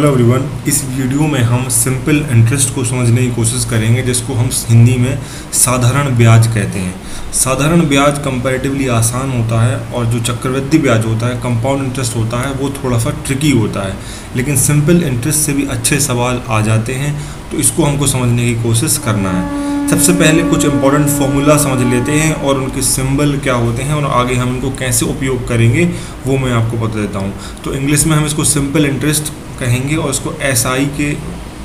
Hello everyone इस video में हम सिंपल इंटरेस्ट को समझने की कोशिश करेंगे, जिसको हम हिंदी में साधारण ब्याज कहते हैं। साधारण ब्याज कंपैरेटिवली आसान होता है और जो चक्रवृद्धि ब्याज होता है कंपाउंड इंटरेस्ट होता है, वो थोड़ा सा ट्रिकी होता है। लेकिन सिंपल इंटरेस्ट से भी अच्छे सवाल आ जाते हैं तो इसको हमको समझने की कोशिश करना है। सबसे पहले कुछ इंपॉर्टेंट फॉर्मूला समझ लेते हैं और उनके सिंबल क्या होते हैं और आगे हम इनको कैसे उपयोग करेंगे, वो मैं आपको बता देता हूँ। तो इंग्लिश में हम इसको सिंपल इंटरेस्ट कहेंगे और इसको एस आई के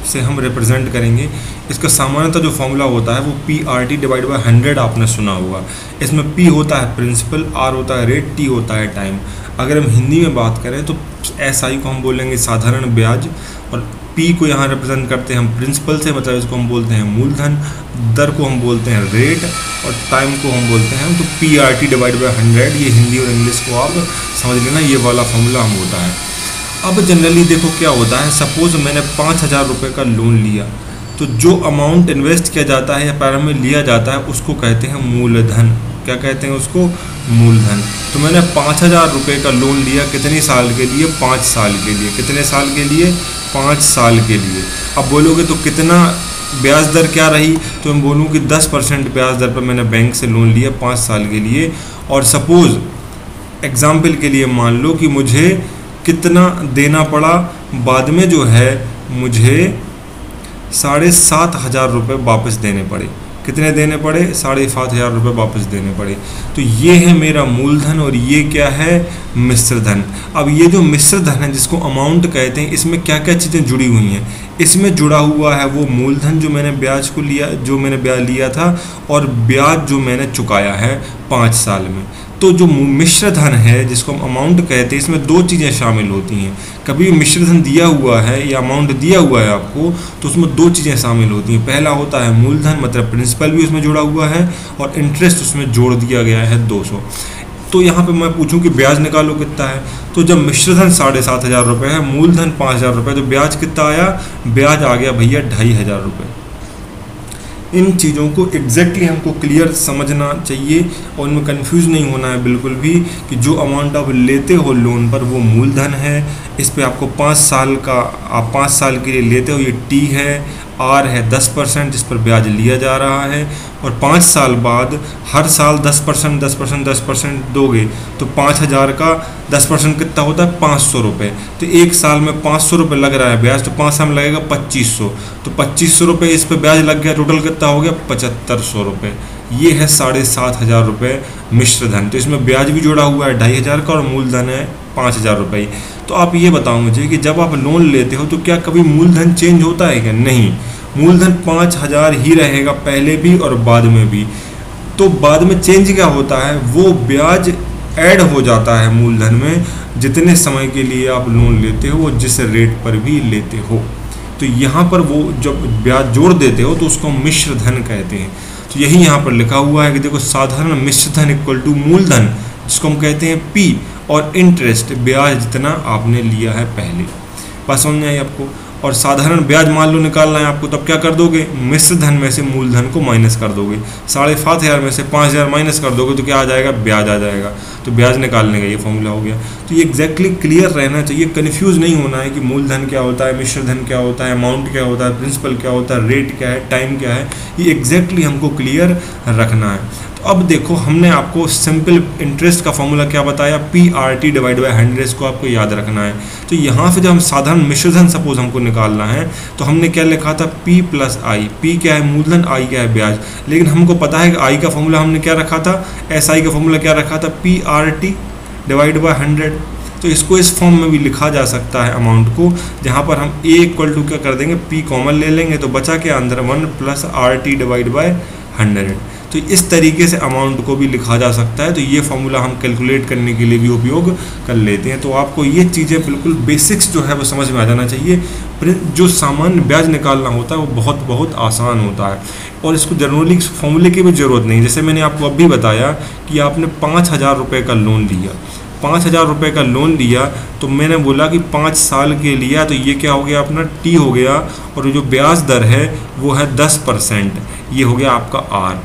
से हम रिप्रेजेंट करेंगे। इसका सामान्यतः जो फॉर्मूला होता है वो P R T divide by hundred आपने सुना होगा। इसमें पी होता है प्रिंसिपल आर होता है रेट टी होता है टाइम अगर हम हिंदी में बात करें तो एस आई को हम बोलेंगे साधारण ब्याज और पी को यहाँ रिप्रेजेंट करते हैं हम प्रिंसिपल से मतलब इसको हम बोलते हैं मूलधन। दर को हम बोलते हैं रेट और टाइम को हम बोलते हैं। तो P R T divide by hundred ये हिंदी और इंग्लिश को आप समझ लेना, ये वाला फॉर्मूला हम होता है। अब जनरली देखो क्या होता है सपोज़ मैंने पाँच हज़ार रुपये का लोन लिया तो जो अमाउंट इन्वेस्ट किया जाता है या प्रारंभ में लिया जाता है, उसको कहते हैं मूलधन। क्या कहते हैं उसको? मूलधन। तो मैंने पाँच हज़ार रुपये का लोन लिया कितने साल के लिए? पाँच साल के लिए। कितने साल के लिए? पाँच साल के लिए। अब बोलोगे तो कितना ब्याज दर क्या रही? तो मैं बोलूँ कि दस परसेंट ब्याज दर पर मैंने बैंक से लोन लिया पाँच साल के लिए। और सपोज़ एग्ज़ाम्पल के लिए मान लो कि मुझे कितना देना पड़ा? बाद में जो है, मुझे साढ़े सात हज़ार रुपये वापस देने पड़े। कितने देने पड़े? साढ़े सात हज़ार रुपये वापस देने पड़े। तो ये है मेरा मूलधन और ये क्या है? मिश्र धन। अब ये जो मिश्र धन है, जिसको अमाउंट कहते हैं, इसमें क्या क्या चीज़ें जुड़ी हुई हैं? इसमें जुड़ा हुआ है वो मूलधन जो मैंने ब्याज को लिया, जो मैंने ब्याज लिया था और ब्याज जो मैंने चुकाया है पाँच साल में। तो जो मिश्र धन है, जिसको हम अमाउंट कहते हैं, इसमें दो चीज़ें शामिल होती हैं। कभी मिश्र धन दिया हुआ है या अमाउंट दिया हुआ है आपको तो उसमें दो चीज़ें शामिल होती हैं। पहला होता है मूलधन मतलब प्रिंसिपल भी उसमें जुड़ा हुआ है, और इंटरेस्ट उसमें जोड़ दिया गया है 200 तो यहाँ पे मैं पूछूँ कि ब्याज निकालो कितना है? तो जब मिश्रधन साढ़े सात हज़ार रुपये है, मूलधन पाँच हज़ार रुपये तो ब्याज कितना आया? ब्याज आ गया भैया ढाई हज़ार रुपये इन चीज़ों को एग्जैक्टली हमको क्लियर समझना चाहिए और उनमें कन्फ्यूज़ नहीं होना है बिल्कुल भी कि जो अमाउंट आप लेते हो लोन पर वो मूलधन है। इस पर आपको पाँच साल का, आप पाँच साल के लिए लेते हो, ये टी है। आर है दस परसेंट, जिस पर ब्याज लिया जा रहा है, और पाँच साल बाद हर साल दस परसेंट दस परसेंट दस परसेंट दोगे तो पाँच हज़ार का दस परसेंट कितना होता है? पाँच सौ रुपये तो एक साल में पाँच सौ रुपये लग रहा है ब्याज तो पाँच साल में लगेगा पच्चीस सौ। तो पच्चीस सौ रुपये इस पर ब्याज लग गया, टोटल कितना हो गया? पचहत्तर सौ रुपये ये है साढ़े सात हज़ार रुपये मिश्र धन। तो इसमें ब्याज भी जुड़ा हुआ है ढाई हज़ार का और मूलधन है पाँच हज़ार रुपये तो आप ये बताओ मुझे कि जब आप लोन लेते हो तो क्या कभी मूलधन चेंज होता है क्या? नहीं। मूलधन पाँच हज़ार ही रहेगा पहले भी और बाद में भी। तो बाद में चेंज क्या होता है? वो ब्याज ऐड हो जाता है मूलधन में जितने समय के लिए आप लोन लेते हो, वो जिस रेट पर भी लेते हो। तो यहाँ पर वो जब ब्याज जोड़ देते हो तो उसको मिश्र धन कहते हैं। तो यही यहाँ पर लिखा हुआ है कि देखो साधारण मिश्र धन इक्वल टू मूलधन, जिसको हम कहते हैं पी और इंटरेस्ट ब्याज जितना आपने लिया है पहले। बात समझ आई आपको? और साधारण ब्याज मान लो निकालना है आपको, तब क्या कर दोगे? मिश्र धन में से मूलधन को माइनस कर दोगे। साढ़े सात हज़ार में से पाँच हज़ार माइनस कर दोगे तो क्या आ जाएगा? ब्याज आ जाएगा। तो ब्याज निकालने का ये फॉर्मूला हो गया। तो ये एग्जैक्टली क्लियर रहना चाहिए। कन्फ्यूज़ नहीं होना है कि मूलधन क्या होता है, मिश्र धन क्या होता है अमाउंट क्या होता है प्रिंसिपल क्या होता है रेट क्या है टाइम क्या है। ये एग्जैक्टली हमको क्लियर रखना है। अब देखो, हमने आपको सिंपल इंटरेस्ट का फॉर्मूला क्या बताया? P R T divide by hundred को आपको याद रखना है। तो यहाँ से जब हम साधारण मिश्रधन सपोज़ हमको निकालना है तो हमने क्या लिखा था? पी प्लस आई पी क्या है? मूलधन आई क्या है? ब्याज। लेकिन हमको पता है कि आई का फॉर्मूला हमने क्या रखा था? एस आई का फॉर्मूला क्या रखा था? P R T divide by hundred तो इसको इस फॉर्म में भी लिखा जा सकता है अमाउंट को, जहाँ पर हम ए इक्वल टू क्या कर देंगे? पी कॉमन ले लेंगे तो बचा के अंदर one plus R T divide by hundred तो इस तरीके से अमाउंट को भी लिखा जा सकता है। तो ये फॉर्मूला हम कैलकुलेट करने के लिए भी उपयोग कर लेते हैं। तो आपको ये चीज़ें बिल्कुल बेसिक्स जो है वो समझ में आ जाना चाहिए। जो सामान्य ब्याज निकालना होता है वो बहुत बहुत आसान होता है। और इसको जनरली फॉर्मूले की भी ज़रूरत नहीं जैसे मैंने आपको अभी बताया कि आपने पाँच हज़ार रुपये का लोन लिया। पाँच हज़ार रुपये का लोन लिया तो मैंने बोला कि पाँच साल के लिया तो ये क्या हो गया? अपना टी हो गया। और जो ब्याज दर है, वो है दस परसेंट। ये हो गया आपका आर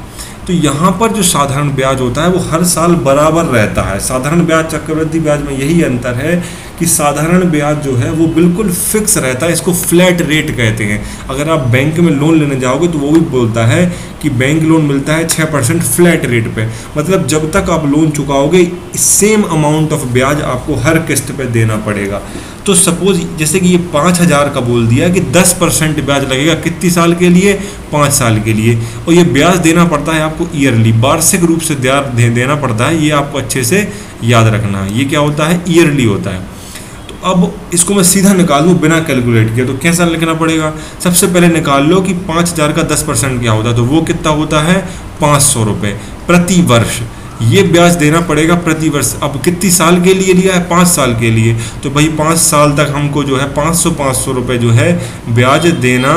तो यहाँ पर जो साधारण ब्याज होता है वो हर साल बराबर रहता है। साधारण ब्याज चक्रवृद्धि ब्याज में यही अंतर है कि साधारण ब्याज जो है वो बिल्कुल फिक्स रहता है, इसको फ्लैट रेट कहते हैं। अगर आप बैंक में लोन लेने जाओगे तो वो भी बोलता है कि बैंक लोन मिलता है छः परसेंट फ्लैट रेट पे। मतलब जब तक आप लोन चुकाओगे सेम अमाउंट ऑफ़ ब्याज आपको हर किस्त पे देना पड़ेगा। तो सपोज़ जैसे कि ये पाँच हज़ार का बोल दिया कि दस परसेंट ब्याज लगेगा कितनी साल के लिए? पाँच साल के लिए। और ये ब्याज देना पड़ता है आपको ईयरली वार्षिक रूप से देना पड़ता है, ये आपको अच्छे से याद रखना है। ये क्या होता है? ईयरली होता है। अब इसको मैं सीधा निकाल बिना कैलकुलेट किया तो कैसा लिखना पड़ेगा? सबसे पहले निकाल लो कि पाँच हज़ार का दस परसेंट क्या होता है तो वो कितना होता है? पाँच सौ रुपये प्रति वर्ष। ये ब्याज देना पड़ेगा प्रति वर्ष। अब कितनी साल के लिए लिया है? पाँच साल के लिए। तो भाई पाँच साल तक हमको जो है पाँच सौ पाँच सौ रुपये जो है ब्याज देना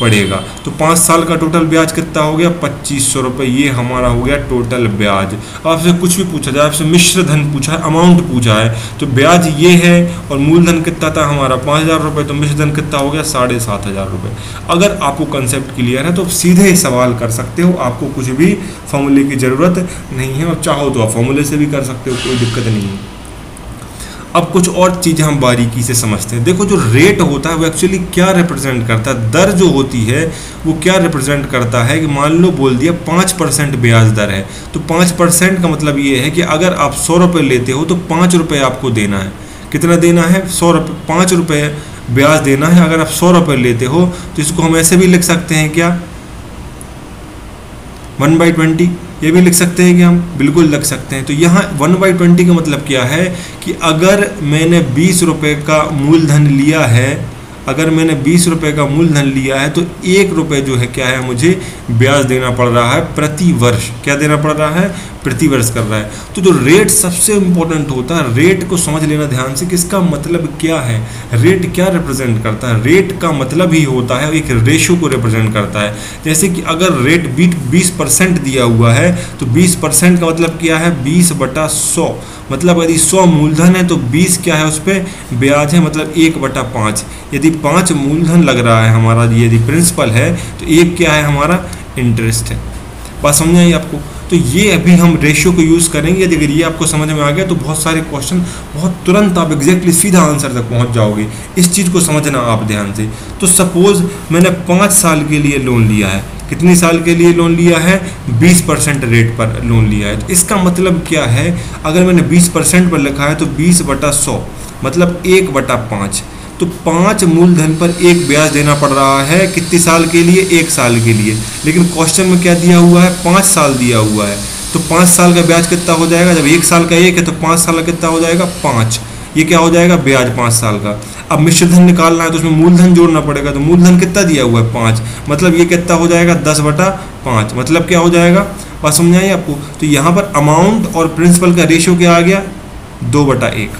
पड़ेगा। तो पाँच साल का टोटल ब्याज कितना हो गया? पच्चीस सौ रुपये ये हमारा हो गया टोटल ब्याज। आपसे कुछ भी पूछा जाए, आपसे मिश्र धन पूछा है अमाउंट पूछा है तो ब्याज ये है और मूलधन कितना था हमारा? पाँच हज़ार रुपये तो मिश्र धन कितना हो गया? साढ़े सात हज़ार रुपये अगर आपको कंसेप्ट क्लियर है तो आप सीधे सवाल कर सकते हो। आपको कुछ भी फॉर्मूले की ज़रूरत नहीं है और चाहो तो आप फॉर्मूले से भी कर सकते हो, कोई दिक्कत नहीं है। अब कुछ और चीज़ें हम बारीकी से समझते हैं। देखो, जो रेट होता है, वो एक्चुअली क्या रिप्रेजेंट करता है? दर जो होती है, वो क्या रिप्रेजेंट करता है कि मान लो बोल दिया पाँच परसेंट ब्याज दर है। तो पाँच परसेंट का मतलब ये है कि अगर आप सौ रुपये लेते हो तो पाँच रुपये आपको देना है। कितना देना है? सौ रुपये पाँच रुपये ब्याज देना है अगर आप सौ रुपये लेते हो तो इसको हम ऐसे भी लिख सकते हैं क्या? वन बाई ट्वेंटी, ये भी लिख सकते हैं कि हम? बिल्कुल लिख सकते हैं। तो यहाँ वन बाई ट्वेंटी का मतलब क्या है कि अगर मैंने बीस रुपये का मूलधन लिया है, अगर मैंने बीस रुपये का मूलधन लिया है तो एक रुपये जो है, क्या है मुझे ब्याज देना पड़ रहा है प्रति वर्ष। क्या देना पड़ रहा है? प्रति वर्ष कर रहा है। तो जो रेट सबसे इंपॉर्टेंट होता है रेट को समझ लेना ध्यान से कि इसका मतलब क्या है। रेट क्या रिप्रेजेंट करता है? रेट का मतलब ही होता है, एक रेशो को रिप्रेजेंट करता है। जैसे कि अगर रेट बीट बीस परसेंट दिया हुआ है तो बीस परसेंट का मतलब क्या है? बीस बटा सौ। मतलब यदि सौ मूलधन है तो बीस क्या है उस पर ब्याज है मतलब एक बटा पाँच। यदि पाँच मूलधन लग रहा है हमारा, यदि प्रिंसिपल है तो एक क्या है हमारा? इंटरेस्ट है। बात समझ आई आपको? तो ये अभी हम रेशियो को यूज़ करेंगे। यदि अगर ये आपको समझ में आ गया तो बहुत सारे क्वेश्चन बहुत तुरंत आप एग्जैक्टली सीधा आंसर तक पहुँच जाओगे। इस चीज़ को समझना आप ध्यान से। तो सपोज़ मैंने पाँच साल के लिए लोन लिया है। कितने साल के लिए लोन लिया है? 20 परसेंट रेट पर लोन लिया है। तो इसका मतलब क्या है? अगर मैंने 20 परसेंट पर लिखा है तो 20 बटा सौ मतलब एक बटा पाँच। तो पाँच मूलधन पर एक ब्याज देना पड़ रहा है कितने साल के लिए? एक साल के लिए। लेकिन क्वेश्चन में क्या दिया हुआ है? पाँच साल दिया हुआ है। तो पाँच साल का ब्याज कितना हो जाएगा? जब एक साल का एक है तो पाँच साल का कितना हो जाएगा? पाँच। ये क्या हो जाएगा? ब्याज पाँच साल का। अब मिश्र धन निकालना है तो उसमें मूलधन जोड़ना पड़ेगा। तो मूलधन कितना दिया हुआ है? पाँच। मतलब ये कितना हो जाएगा? दस बटा पाँच। मतलब क्या हो जाएगा? बात समझ आई आपको? तो यहाँ पर अमाउंट और प्रिंसिपल का रेशियो क्या आ गया? दो बटा एक।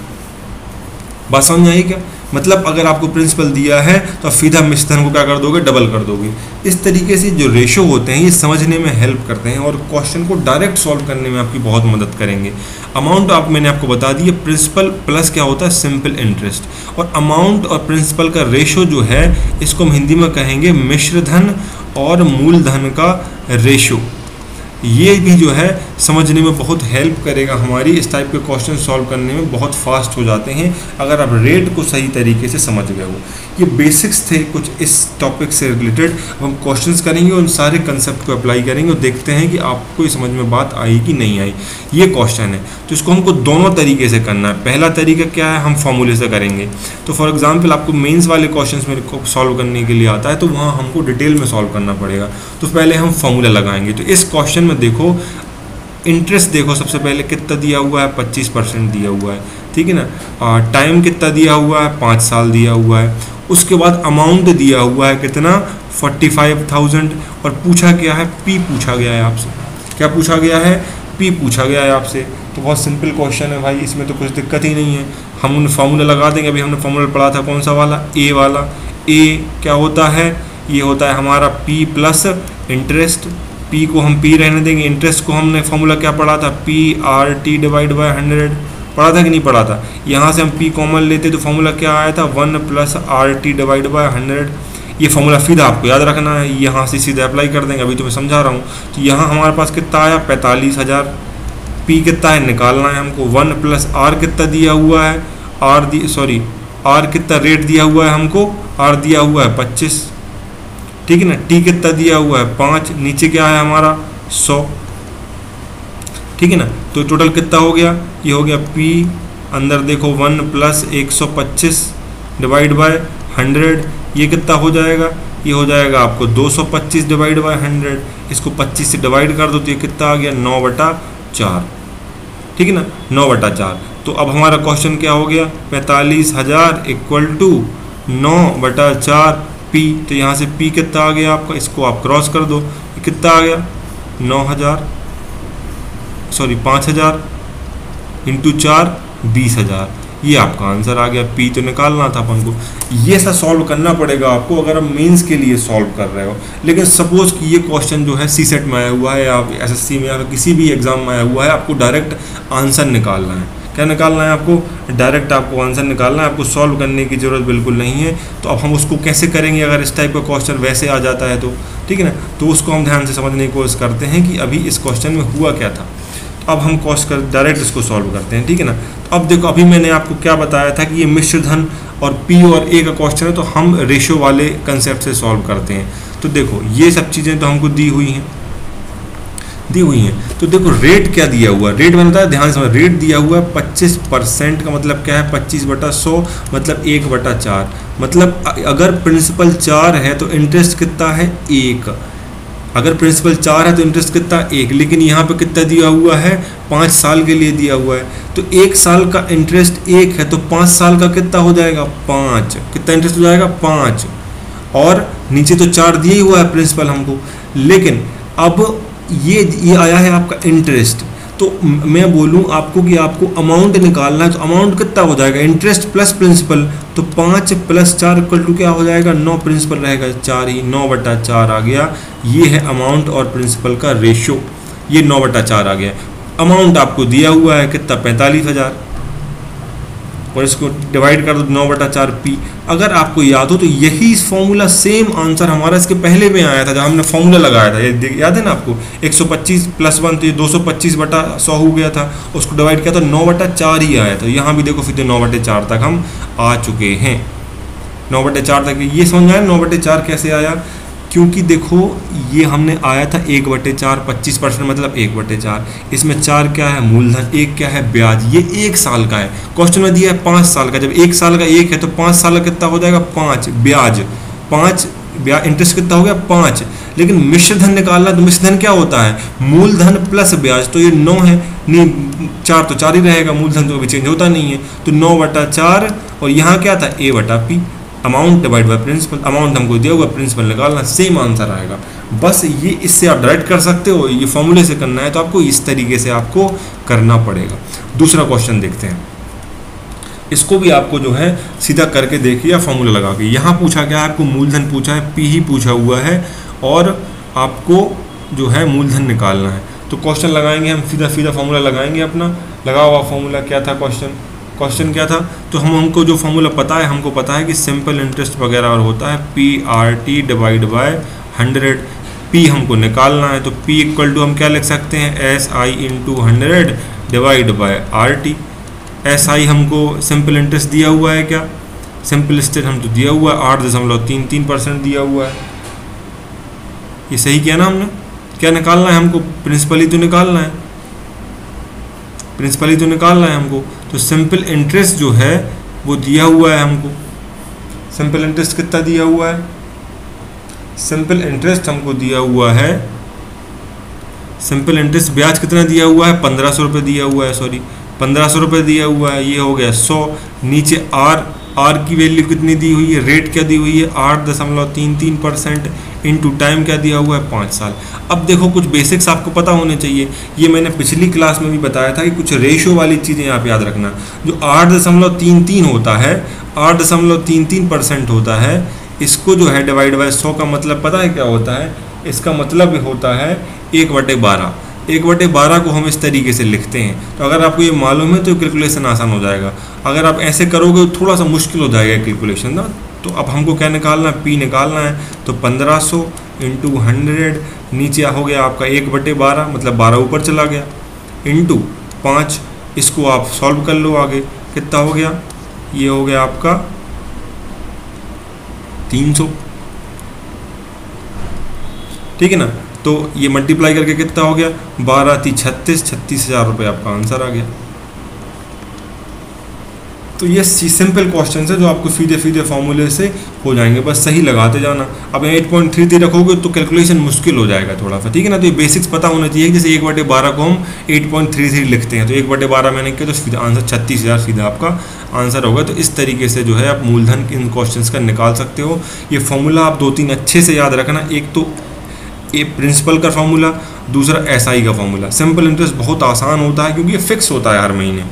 बात समझ आई क्या? मतलब अगर आपको प्रिंसिपल दिया है तो आप सीधा मिश्रण को क्या कर दोगे? डबल कर दोगे। इस तरीके से जो रेशो होते हैं, ये समझने में हेल्प करते हैं और क्वेश्चन को डायरेक्ट सॉल्व करने में आपकी बहुत मदद करेंगे। अमाउंट आप, मैंने आपको बता दी प्रिंसिपल प्लस क्या होता है? सिंपल इंटरेस्ट और अमाउंट और प्रिंसिपल का रेशो जो है, इसको हम हिंदी में कहेंगे मिश्र धन और मूलधन का रेशो ये भी जो है समझने में बहुत हेल्प करेगा हमारी इस टाइप के क्वेश्चन सॉल्व करने में, बहुत फास्ट हो जाते हैं, अगर आप रेट को सही तरीके से समझ गए हो। ये बेसिक्स थे कुछ इस टॉपिक से रिलेटेड हम क्वेश्चंस करेंगे, उन सारे कंसेप्ट को अप्लाई करेंगे और देखते हैं कि आपको समझ में बात आई कि नहीं आई। ये क्वेश्चन है तो इसको हमको दोनों तरीके से करना है। पहला तरीका क्या है, हम फॉर्मूले से करेंगे। तो फॉर एग्ज़ाम्पल आपको मेन्स वाले क्वेश्चन मेरे सॉल्व करने के लिए आता है तो वहाँ हमको डिटेल में सॉल्व करना पड़ेगा। तो पहले हम फॉर्मूला लगाएँगे। तो इस क्वेश्चन में देखो इंटरेस्ट देखो सबसे पहले कितना दिया हुआ है, पच्चीस परसेंट दिया हुआ है, ठीक है ना? टाइम कितना दिया हुआ है? पाँच साल दिया हुआ है। उसके बाद अमाउंट दिया हुआ है कितना? फोर्टी फाइव थाउज़ेंड और पूछा गया है पी पूछा गया है आपसे। क्या पूछा गया है? पी पूछा गया है आपसे। तो बहुत सिंपल क्वेश्चन है भाई, इसमें तो कुछ दिक्कत ही नहीं है। हम उन फॉर्मूला लगा देंगे। अभी हमने फॉर्मूला पढ़ा था कौन सा वाला? ए वाला। ए क्या होता है? ये होता है हमारा पी प्लस इंटरेस्ट पी को हम पी रहने देंगे इंटरेस्ट को हमने फॉर्मूला क्या पढ़ा था? P R T divide by hundred पढ़ा था कि नहीं पढ़ा था? यहाँ से हम पी कॉमन लेते तो फॉर्मूला क्या आया था? One plus R T divide by hundred ये फॉर्मूला सीधा आपको याद रखना है, यहाँ से सीधा अप्लाई कर देंगे। अभी तो मैं समझा रहा हूँ तो यहाँ हमारे पास कितना आया? पैंतालीस हज़ार. पी कितना है? निकालना है हमको। वन प्लस आर कितना दिया हुआ है? आर दी सॉरी आर कितना रेट दिया हुआ है हमको? आर दिया हुआ है पच्चीस. ठीक है ना? टी कितना दिया हुआ है, पाँच, नीचे क्या है हमारा? सौ। ठीक है ना? तो टोटल कितना हो गया? ये हो गया पी अंदर देखो वन प्लस एक सौ पच्चीस डिवाइड बाय हंड्रेड ये कितना हो जाएगा? ये हो जाएगा आपको 225 डिवाइड बाय हंड्रेड इसको 25 से डिवाइड कर दो तो ये कितना आ गया? नौ बटा चार। ठीक है ना? नौ बटा चार। तो अब हमारा क्वेश्चन क्या हो गया? पैंतालीस हज़ार इक्वल टू नौ बटा चार पी तो यहाँ से पी कितना आ गया आपका? इसको आप क्रॉस कर दो। कितना आ गया? नौ हज़ार सॉरी पाँच हज़ार इंटू चार, बीस हज़ार। ये आपका आंसर आ गया। पी तो निकालना था अपन को। ये सब सॉल्व करना पड़ेगा आपको अगर आप मेंस के लिए सॉल्व कर रहे हो। लेकिन सपोज़ कि ये क्वेश्चन जो है सी सेट में आया हुआ है या एस एस सी में या किसी भी एग्ज़ाम में आया हुआ है, आपको डायरेक्ट आंसर निकालना है। क्या निकालना है आपको? डायरेक्ट आपको आंसर निकालना है, आपको सॉल्व करने की ज़रूरत बिल्कुल नहीं है। तो अब हम उसको कैसे करेंगे? अगर इस टाइप का क्वेश्चन वैसे आ जाता है तो ठीक है ना? तो उसको हम ध्यान से समझने की कोशिश करते हैं कि अभी इस क्वेश्चन में हुआ क्या था। तो अब हम कॉस्ट कर डायरेक्ट इसको सॉल्व करते हैं, ठीक है ना? तो अब देखो, अभी मैंने आपको क्या बताया था कि ये मिश्र धन और पी और ए का क्वेश्चन है तो हम रेशो वाले कंसेप्ट से सॉल्व करते हैं। तो देखो, ये सब चीज़ें तो हमको दी हुई हैं। दी हुई हैं। तो देखो रेट क्या दिया हुआ? है रेट मैंने बताया, ध्यान से रेट दिया हुआ है पच्चीस परसेंट का मतलब क्या है? पच्चीस बटा सौ मतलब एक बटा चार। मतलब अगर प्रिंसिपल चार है तो इंटरेस्ट कितना है? एक। अगर प्रिंसिपल चार है तो इंटरेस्ट कितना? एक। लेकिन यहाँ पे कितना दिया हुआ है? पाँच साल के लिए दिया हुआ है। तो एक साल का इंटरेस्ट एक है तो पाँच साल का कितना हो जाएगा? पाँच। कितना इंटरेस्ट हो जाएगा? पाँच। और नीचे तो चार दिया ही हुआ है प्रिंसिपल हमको। लेकिन अब ये ये आया है आपका इंटरेस्ट तो मैं बोलूँ आपको कि आपको अमाउंट निकालना है तो अमाउंट कितना हो जाएगा? इंटरेस्ट प्लस प्रिंसिपल तो पाँच प्लस चार इक्वल टू क्या हो जाएगा? नौ प्रिंसिपल रहेगा, चार ही, नौ बटा चार आ गया। ये है अमाउंट और प्रिंसिपल का रेशो ये नौ बटा चार आ गया। अमाउंट आपको दिया हुआ है कितना? पैंतालीस हज़ार। और इसको डिवाइड कर दो नौ बटा चार पी अगर आपको याद हो तो यही फॉर्मूला सेम आंसर हमारा इसके पहले में आया था जब हमने फॉर्मूला लगाया था। ये याद है ना आपको? 125 प्लस वन तो ये 225 बटा सौ हो गया था। उसको डिवाइड किया तो नौ बटा चार ही आया था। यहाँ भी देखो फिर तो नौ बटे चार तक हम आ चुके हैं। नौ बटे चार तक ये समझ आया नौ बटे चार कैसे आया? क्योंकि देखो, ये हमने आया था एक बटे चार, पच्चीस परसेंट मतलब एक बटे चार। इसमें चार क्या है? मूलधन एक क्या है? ब्याज। ये एक साल का है। क्वेश्चन में दिया है पाँच साल का। जब एक साल का एक है तो पाँच साल का कितना हो जाएगा? पाँच। ब्याज। पाँच ब्याज इंटरेस्ट कितना हो गया? पाँच। लेकिन मिश्र धन निकालना तो मिश्र धन क्या होता है? मूलधन प्लस ब्याज। तो ये नौ है। नहीं, चार तो चार ही रहेगा। मूलधन तो अभी चेंज होता नहीं है। तो नौ बटा चार, और यहाँ क्या था? ए बटा P. Amount divide by principal amount हमको दिया हुआ प्रिंसिपल निकालना सेम आंसर आएगा। बस ये इससे आप डायरेक्ट कर सकते हो, ये फॉर्मूले से करना है तो आपको इस तरीके से आपको करना पड़ेगा। दूसरा क्वेश्चन देखते हैं। इसको भी आपको जो है सीधा करके देखिए या फॉर्मूला लगा के। यहाँ पूछा गया है आपको मूलधन पूछा है पी ही पूछा हुआ है, और आपको जो है मूलधन निकालना है। तो क्वेश्चन लगाएँगे हम सीधा सीधा फॉर्मूला लगाएँगे अपना। लगा हुआ फॉर्मूला क्या था क्वेश्चन क्वेश्चन क्या था? तो हम हमको जो फॉर्मूला पता है, हमको पता है कि सिंपल इंटरेस्ट वगैरह और होता है P R T divide by hundred P हमको निकालना है तो पी इक्वल टू हम क्या लिख सकते हैं? S I into hundred divide by R T S I हमको सिंपल इंटरेस्ट दिया हुआ है क्या? सिंपल स्टेट हम तो दिया हुआ है, आठ दशमलव तीन तीन परसेंट दिया हुआ है। ये सही किया ना हमने? क्या निकालना है हमको? प्रिंसिपली तो निकालना है। प्रिंसिपली तो निकालना है हमको। तो सिंपल इंटरेस्ट जो है, वो दिया हुआ है हमको। सिंपल इंटरेस्ट कितना दिया हुआ है? सिंपल इंटरेस्ट हमको दिया हुआ है सिंपल इंटरेस्ट ब्याज कितना दिया हुआ है? पंद्रह सौ रुपये दिया हुआ है सॉरी पंद्रह सौ रुपये दिया हुआ है, ये हो गया सौ। नीचे आर आर की वैल्यू कितनी दी हुई है? रेट क्या दी हुई है? आठ दशमलव तीन तीन परसेंट। इनटू टाइम क्या दिया हुआ है पाँच साल। अब देखो कुछ बेसिक्स आपको पता होने चाहिए। ये मैंने पिछली क्लास में भी बताया था कि कुछ रेशो वाली चीज़ें आप याद रखना। जो आठ दशमलव तीन तीन होता है, आठ दशमलव तीन तीन परसेंट होता है, इसको जो है डिवाइड बाय सौ का मतलब पता है क्या होता है? इसका मतलब होता है एक बटे बारह। एक बटे बारह को हम इस तरीके से लिखते हैं। तो अगर आपको ये मालूम है तो कैलकुलेशन आसान हो जाएगा। अगर आप ऐसे करोगे तो थोड़ा सा मुश्किल हो जाएगा कैलकुलेशन ना। तो अब हमको क्या निकालना है? पी निकालना है। तो पंद्रह सौ इंटू हंड्रेड नीचे हो गया आपका एक बटे बारह मतलब बारह ऊपर चला गया। इंटू पाँच, इसको आप सॉल्व कर लो आगे। कितना हो गया? ये हो गया आपका तीन सौ। ठीक है ना? तो ये मल्टीप्लाई करके कितना हो गया? बारह थी छत्तीस छत्तीस हज़ार रुपये आपका आंसर आ गया। तो ये सिंपल क्वेश्चन है जो आपको सीधे सीधे फॉर्मूले से हो जाएँगे। बस सही लगाते जाना। अब एट पॉइंट थ्री थ्री रखोगे तो कैलकुलेशन मुश्किल हो जाएगा थोड़ा सा ठीक है ना? तो ये बेसिक्स पता होना चाहिए। जैसे एक बटे बारह को हम एट पॉइंट थ्री थ्री लिखते हैं तो एक बटे बारह मैंने किया तो सीधा आंसर छत्तीस हज़ार, सीधा आपका आंसर होगा। तो इस तरीके से जो है आप मूलधन इन क्वेश्चन का निकाल सकते हो। ये फॉर्मूला आप दो तीन अच्छे से याद रखना। एक तो ए प्रिंसिपल का फॉर्मूला दूसरा एस आई का फार्मूला सिंपल इंटरेस्ट बहुत आसान होता है क्योंकि ये फिक्स होता है हर महीने,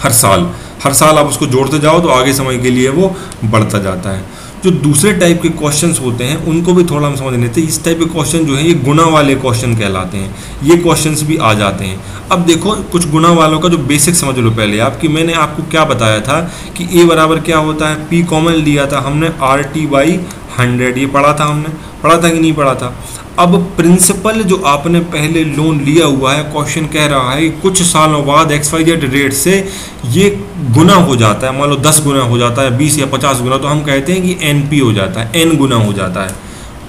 हर साल। हर साल आप उसको जोड़ते जाओ तो आगे समय के लिए वो बढ़ता जाता है। जो दूसरे टाइप के क्वेश्चंस होते हैं, उनको भी थोड़ा हम समझ लेते हैं। इस टाइप के क्वेश्चन जो है, ये गुना वाले क्वेश्चन कहलाते हैं। ये क्वेश्चंस भी आ जाते हैं। अब देखो, कुछ गुना वालों का जो बेसिक समझ लो पहले आपकी मैंने आपको क्या बताया था कि ए बराबर क्या होता है? पी कॉमन लिया था हमने आर टी बाई हंड्रेड ये पढ़ा था हमने। पढ़ा था कि नहीं पढ़ा था? अब प्रिंसिपल जो आपने पहले लोन लिया हुआ है क्वेश्चन कह रहा है कुछ सालों बाद एक्स वाई जेड रेट से ये गुना हो जाता है। मान लो दस गुना हो जाता है, बीस या पचास गुना तो हम कहते हैं कि एन पी हो जाता है एन गुना हो जाता है।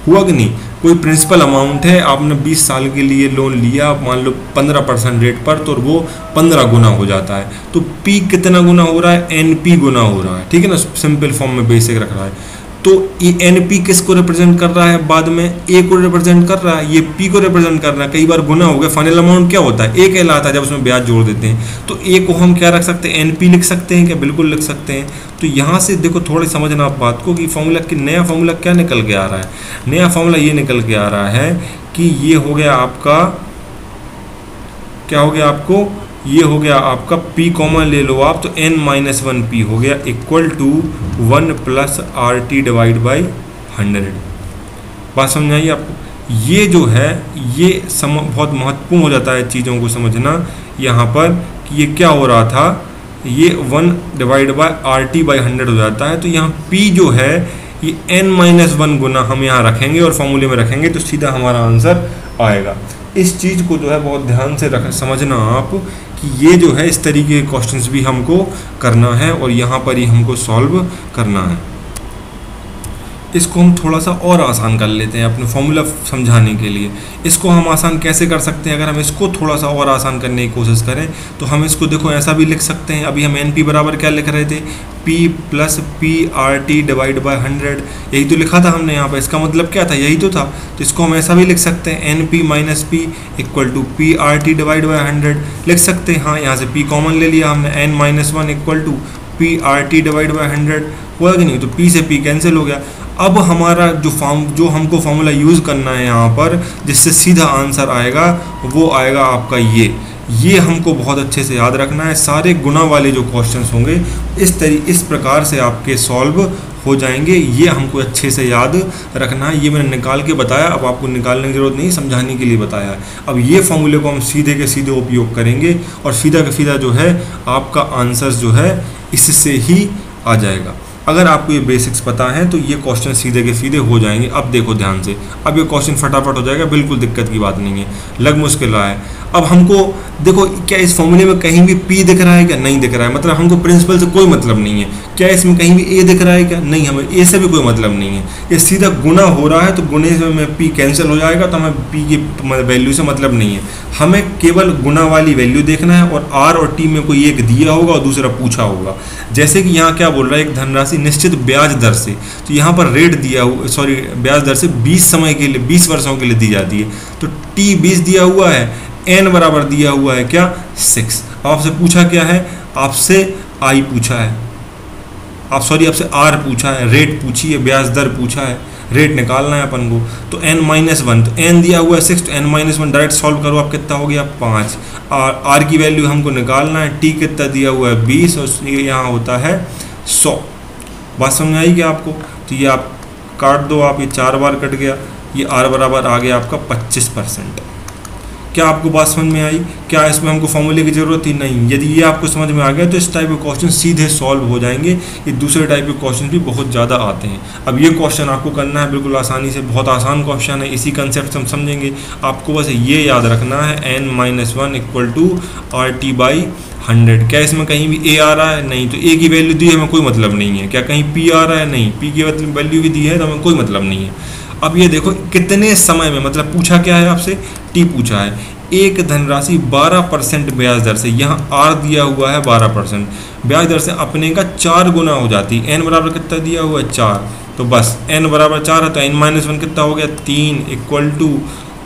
हुआ कि नहीं? कोई प्रिंसिपल अमाउंट है, आपने 20 साल के लिए लोन लिया, मान लो 15 परसेंट रेट पर तो वो 15 गुना हो जाता है। तो पी कितना गुना हो रहा है? एन पी गुना हो रहा है। ठीक है ना? सिंपल फॉर्म में बेसिक रख रहा है। तो ये एन पी किसको रिप्रेजेंट कर रहा है बाद में? ए को रिप्रेजेंट कर रहा है, ये पी को रिप्रेजेंट कर रहा है। कई बार गुना हो गया फाइनल अमाउंट क्या होता है? ए कहलाता है जब उसमें ब्याज जोड़ देते हैं। तो ए को हम क्या रख सकते हैं? एन पी लिख सकते हैं क्या? बिल्कुल लिख सकते हैं। तो यहाँ से देखो, थोड़ी समझना आप बात को कि फॉर्मूला कि नया फॉर्मूला क्या निकल के आ रहा है? नया फॉर्मूला ये निकल के आ रहा है कि ये हो गया आपका, क्या हो गया आपको? ये हो गया आपका p कॉमन ले लो आप तो n माइनस वन पी हो गया equal to one plus R T divide by hundred बात समझ आई आपको? ये जो है, ये सम, बहुत महत्वपूर्ण हो जाता है चीज़ों को समझना यहाँ पर कि ये क्या हो रहा था? ये one divide by R T by hundred हो जाता है तो यहाँ p जो है, ये n माइनस वन गुना हम यहाँ रखेंगे और फॉर्मूले में रखेंगे तो सीधा हमारा आंसर आएगा। इस चीज़ को जो है बहुत ध्यान से रख, समझना आप कि ये जो है, इस तरीके के क्वेश्चंस भी हमको करना है और यहाँ पर ही हमको सॉल्व करना है। इसको हम थोड़ा सा और आसान कर लेते हैं अपने फॉर्मूला समझाने के लिए। इसको हम आसान कैसे कर सकते हैं? अगर हम इसको थोड़ा सा और आसान करने की कोशिश करें तो हम इसको देखो, ऐसा भी लिख सकते हैं। अभी हम एन पी बराबर क्या लिख रहे थे? P plus P R T divide by hundred यही तो लिखा था हमने यहाँ पर इसका मतलब क्या था? यही तो था। तो इसको हम ऐसा भी लिख सकते हैं N P minus P equal to P R T divide by hundred लिख सकते हैं। हाँ यहाँ से पी कॉमन ले लिया हमने। N minus one equal to P R T divide by hundred हुआ कि नहीं? तो पी से पी कैंसिल हो गया। अब हमारा जो फॉर्म जो हमको फॉर्मूला यूज़ करना है यहाँ पर, जिससे सीधा आंसर आएगा, वो आएगा आपका ये। ये हमको बहुत अच्छे से याद रखना है। सारे गुना वाले जो क्वेश्चंस होंगे, इस तरी, इस प्रकार से आपके सॉल्व हो जाएँगे। ये हमको अच्छे से याद रखना है। ये मैंने निकाल के बताया, अब आपको निकालने की ज़रूरत नहीं, समझाने के लिए बताया है। अब ये फॉर्मूले को हम सीधे के सीधे उपयोग करेंगे और सीधा का सीधा जो है, आपका आंसर जो है, इससे ही आ जाएगा। अगर आपको ये बेसिक्स पता है तो ये क्वेश्चन सीधे के सीधे हो जाएँगे। अब देखो ध्यान से। अब ये क्वेश्चन फटाफट हो जाएगा, बिल्कुल दिक्कत की बात नहीं है। लग मुश्किल रहा है। अब हमको, देखो, क्या इस फॉर्मूले में कहीं भी पी दिख रहा है क्या नहीं दिख रहा है? मतलब हमको प्रिंसिपल से कोई मतलब नहीं है। क्या इसमें कहीं भी ए दिख रहा है क्या? नहीं, हमें ए से भी कोई मतलब नहीं है। ये सीधा गुना हो रहा है तो गुने में पी कैंसिल हो जाएगा तो हमें पी की वैल्यू से मतलब नहीं है। हमें केवल गुना वाली वैल्यू देखना है, और आर और टी में कोई एक दिया होगा और दूसरा पूछा होगा। जैसे कि यहाँ क्या बोल रहा है, एक धनराशि निश्चित ब्याज दर से। तो यहाँ पर रेट दिया हुआ सॉरी ब्याज दर से 20 समय के लिए 20 वर्षों के लिए दी जाती है। तो टी 20 दिया हुआ है एन बराबर दिया हुआ है क्या? सिक्स आपसे पूछा क्या है? आपसे आई पूछा है। आप सॉरी आपसे आर पूछा है। रेट पूछी है, ब्याज दर पूछा है। रेट निकालना है अपन को। तो एन माइनस वन तो एन दिया हुआ है सिक्स तो N minus one direct solve करो आप कितना हो गया? पाँच. आर आर की वैल्यू हमको निकालना है। टी कितना दिया हुआ है? बीस. और ये यहाँ होता है सौ. बात समझ आई क्या आपको? तो ये आप काट दो आप। ये चार बार कट गया। ये आर बराबर आ गया आपका पच्चीस परसेंट। क्या आपको बात समझ में आई? क्या इसमें हमको फॉर्मूले की ज़रूरत थी? नहीं। यदि ये आपको समझ में आ गया तो इस टाइप के क्वेश्चन सीधे सॉल्व हो जाएँगे। ये दूसरे टाइप के क्वेश्चन भी बहुत ज़्यादा आते हैं। अब ये क्वेश्चन आपको करना है, बिल्कुल आसानी से, बहुत आसान क्वेश्चन है। इसी कंसेप्ट से हम समझेंगे। आपको बस ये याद रखना है N minus one equal to R T by hundred क्या इसमें कहीं भी ए आ रहा है? नहीं। तो ए की वैल्यू दी है, हमें कोई मतलब नहीं है। क्या कहीं पी आ रहा है? नहीं। पी की वैल्यू भी दी है तो हमें कोई मतलब नहीं है। अब ये देखो, कितने समय में मतलब पूछा क्या है आपसे? टी पूछा है, एक धनराशि 12 परसेंट ब्याज दर से, यहाँ आर दिया हुआ है 12 परसेंट। ब्याज दर से अपने का चार गुना हो जाती है एन बराबर कितना दिया हुआ है? चार। तो बस, एन बराबर चार है तो एन माइनस वन कितना हो गया? तीन, इक्वल टू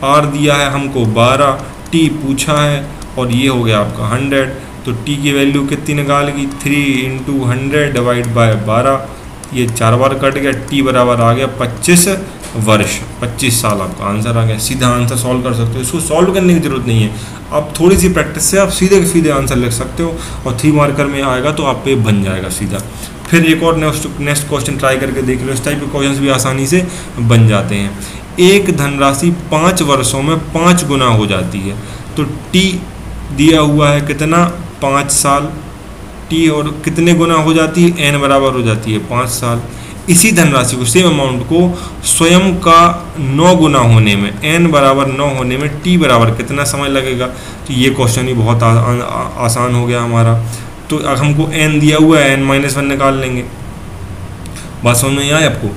आर दिया है हमको बारह। टी पूछा है, और ये हो गया आपका हंड्रेड। तो टी की वैल्यू कितनी निकालेगी three into hundred divide by बारह। ये चार बार कट गया, टी बराबर आ गया पच्चीस। वर्ष 25 साल आपका आंसर आ गया, सीधा आंसर सॉल्व कर सकते हो। इसको सॉल्व करने की ज़रूरत नहीं है। आप थोड़ी सी प्रैक्टिस से आप सीधे के सीधे आंसर लिख सकते हो और थ्री मार्कर में आएगा तो आप पे बन जाएगा सीधा। फिर एक और नेक्स्ट नेक्स्ट क्वेश्चन ट्राई करके देख लो, इस टाइप के क्वेश्चन भी आसानी से बन जाते हैं। एक धनराशि पाँच वर्षों में पाँच गुना हो जाती है। तो टी दिया हुआ है कितना? पाँच साल। टी और कितने गुना हो जाती है? एन बराबर हो जाती है पाँच साल। इसी धनराशि को सेम अमाउंट को स्वयं का नौ गुना होने में एन बराबर नौ होने में टी बराबर कितना समय लगेगा? तो ये क्वेश्चन ही बहुत आ, आ, आसान हो गया हमारा। तो हमको एन दिया हुआ है एन माइनस वन निकाल लेंगे। बात समझ में आए आपको?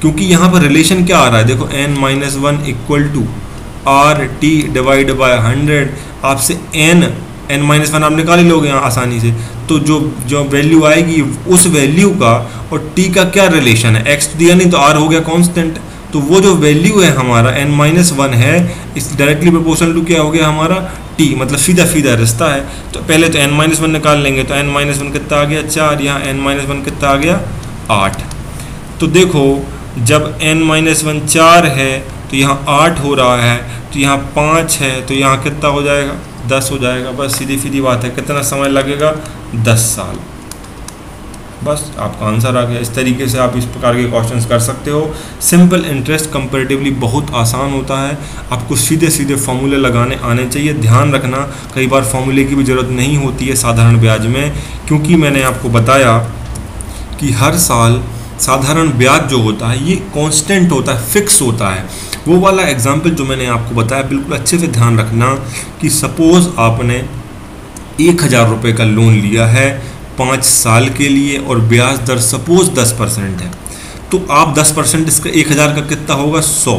क्योंकि यहाँ पर रिलेशन क्या आ रहा है? देखो N minus one equal to R T divide by hundred आपसे एन एन माइनस वन आप निकाल ही लोगे यहाँ आसानी से। तो जो जो वैल्यू आएगी उस वैल्यू का और टी का क्या रिलेशन है? एक्स दिया नहीं तो आर हो गया कॉन्स्टेंट तो वो जो वैल्यू है हमारा एन माइनस वन है, इस डायरेक्टली प्रोपोर्शनल टू क्या हो गया हमारा? टी मतलब सीधा सीधा रिश्ता है। तो पहले तो एन माइनस वन निकाल लेंगे तो एन माइनस वन कितना आ गया? चार, यहाँ एन माइनस वन कितना आ गया? आठ। तो देखो, जब एन माइनस वन चार है तो यहाँ आठ हो रहा है तो यहाँ पाँच है तो यहाँ कितना हो जाएगा? दस हो जाएगा। बस सीधी सीधी बात है, कितना समय लगेगा? दस साल। बस आपका आंसर आ गया। इस तरीके से आप इस प्रकार के क्वेश्चंस कर सकते हो। सिंपल इंटरेस्ट कंपेरेटिवली बहुत आसान होता है। आपको सीधे सीधे फॉर्मूले लगाने आने चाहिए। ध्यान रखना, कई बार फॉर्मूले की भी ज़रूरत नहीं होती है साधारण ब्याज में, क्योंकि मैंने आपको बताया कि हर साल साधारण ब्याज जो होता है, ये कांस्टेंट होता है फिक्स होता है। वो वाला एग्ज़ाम्पल जो मैंने आपको बताया, बिल्कुल अच्छे से ध्यान रखना कि सपोज़ आपने एक हज़ार रुपये का लोन लिया है पाँच साल के लिए और ब्याज दर सपोज़ दस परसेंट है तो आप दस परसेंट इसका एक हज़ार का कितना होगा? सौ।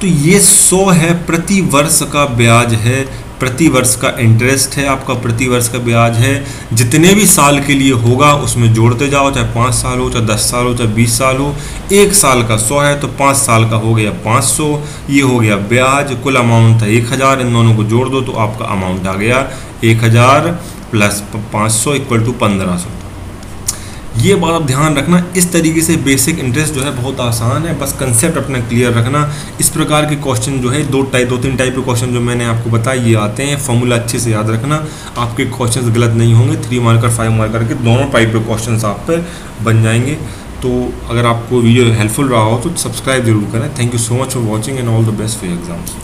तो ये सौ है प्रति वर्ष का ब्याज है प्रति वर्ष का इंटरेस्ट है, आपका प्रति वर्ष का ब्याज है। जितने भी साल के लिए होगा, उसमें जोड़ते जाओ, चाहे पाँच साल हो, चाहे दस साल हो, चाहे बीस साल हो, एक साल का सौ है तो पाँच साल का हो गया पाँच सौ, ये हो गया ब्याज। कुल अमाउंट था एक हज़ार, इन दोनों को जोड़ दो तो आपका अमाउंट आ गया एक हज़ार प्लस पाँच सौ इक्वल टू पंद्रह सौ। ये बात आप ध्यान रखना, इस तरीके से बेसिक इंटरेस्ट जो है बहुत आसान है, बस कंसेप्ट अपना क्लियर रखना। इस प्रकार के क्वेश्चन जो है, दो टाइप दो तीन टाइप के क्वेश्चन जो मैंने आपको बताया ये आते हैं। फॉर्मूला अच्छे से याद रखना। आपके क्वेश्चन गलत नहीं होंगे थ्री मार्कर फाइव मार्कर के दोनों टाइप के क्वेश्चन आप पर बन जाएँगे। तो अगर आपको वीडियो हेल्पफुल रहा हो तो सब्सक्राइब ज़रूर करें। Thank you so much for watching and all the best for exams